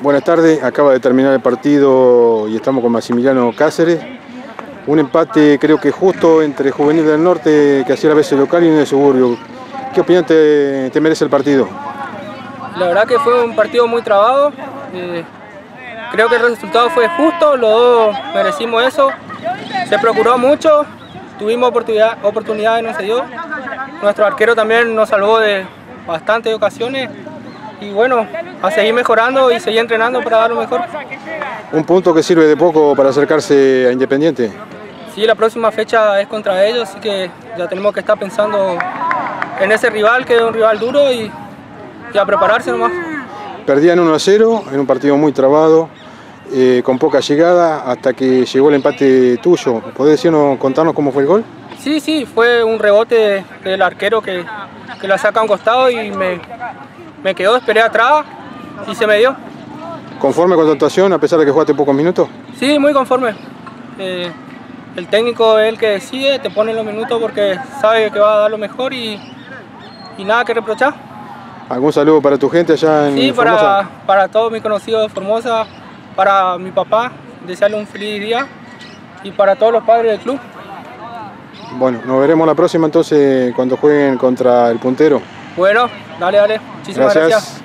Buenas tardes, acaba de terminar el partido y estamos con Maximiliano Cáceres. Un empate creo que justo entre Juvenil del Norte que hacía la vez local y en el suburbio. ¿Qué opinión te, merece el partido? La verdad que fue un partido muy trabado. Eh, creo que el resultado fue justo, los dos merecimos eso. Se procuró mucho, tuvimos oportunidad, oportunidad y no se dio. Nuestro arquero también nos salvó de bastantes ocasiones y bueno, a seguir mejorando y seguir entrenando para dar lo mejor. ¿Un punto que sirve de poco para acercarse a Independiente? Sí, la próxima fecha es contra ellos, así que ya tenemos que estar pensando en ese rival, que es un rival duro y, a prepararse nomás. Perdían 1 a 0 en un partido muy trabado, eh, con poca llegada, hasta que llegó el empate tuyo. ¿Podés decirnos, contarnos cómo fue el gol? Sí, sí, fue un rebote del arquero que, que la saca a un costado y me, me quedó, esperé atrás y se me dio. ¿Conforme con tu actuación a pesar de que jugaste pocos minutos? Sí, muy conforme. Eh, el técnico es el que decide, te pone los minutos porque sabe que va a dar lo mejor y, nada que reprochar. ¿Algún saludo para tu gente allá en sí, para, para todos mis conocidos de Formosa, para mi papá, desearle un feliz día y para todos los padres del club. Bueno, nos veremos la próxima entonces cuando jueguen contra el puntero. Bueno, dale, dale. Muchísimas gracias.